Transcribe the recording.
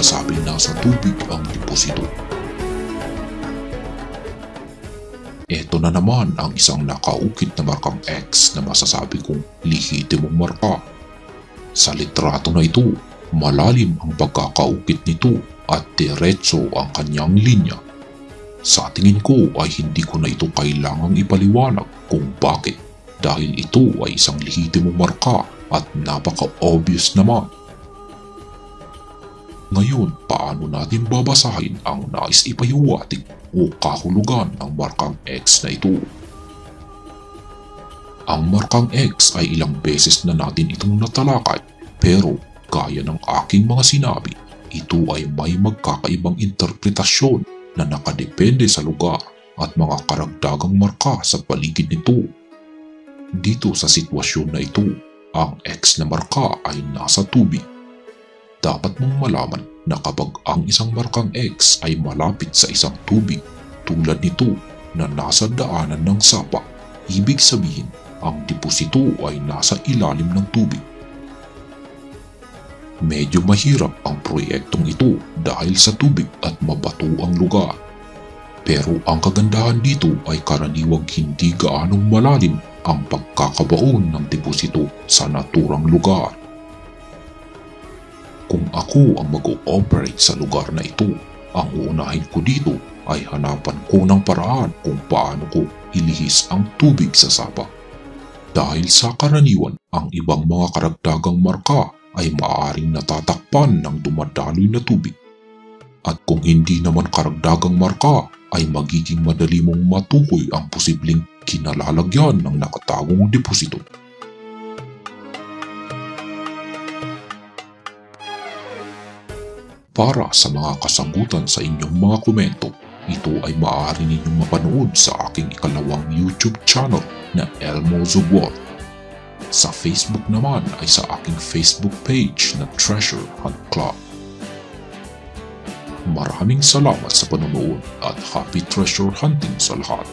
sinasabing nasa tubig ang deposito. Ito na naman ang isang nakaukit na markang X na masasabi kong lihitimong marka. Sa litrato na ito, malalim ang pagkakaukit nito at diretso ang kanyang linya. Sa tingin ko ay hindi ko na ito kailangang ipaliwanag kung bakit dahil ito ay isang lihitimong marka at napaka-obvious naman. Ngayon, paano natin babasahin ang nais ipayuwatig o kahulugan ng markang X na ito? Ang markang X ay ilang beses na natin itong natalakay pero gaya ng aking mga sinabi, ito ay may magkakaibang interpretasyon na nakadepende sa lugar at mga karagdagang marka sa paligid nito. Dito sa sitwasyon na ito, ang X na marka ay nasa tubig dapat mong malaman na kapag ang isang markang X ay malapit sa isang tubig tulad nito na nasa daanan ng sapa, ibig sabihin ang deposito ay nasa ilalim ng tubig. Medyo mahirap ang proyektong ito dahil sa tubig at mabato ang lugar. Pero ang kagandahan dito ay karaniwang hindi gaanong malalim ang pagkakabaon ng deposito sa naturang lugar. Kung ako ang mag-ooperate sa lugar na ito, ang uunahin ko dito ay hanapan ko ng paraan kung paano ko ilihis ang tubig sa sapa. Dahil sa karaniwan, ang ibang mga karagdagang marka ay maaaring natatakpan ng dumadaloy na tubig. At kung hindi naman karagdagang marka, ay magiging madali mong matukoy ang posibleng kinalalagyan ng nakatagong deposito. Para sa mga kasagutan sa inyong mga komento, ito ay maaari ninyong mapanood sa aking ikalawang YouTube channel na Elmo Zugwat. Sa Facebook naman ay sa aking Facebook page na Treasure Hunt Club. Maraming salamat sa panonood at happy treasure hunting sa lahat.